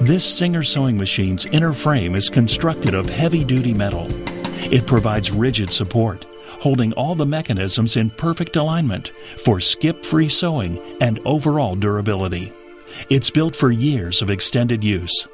This Singer sewing machine's inner frame is constructed of heavy duty metal. It provides rigid support, holding all the mechanisms in perfect alignment for skip free sewing and overall durability. It's built for years of extended use.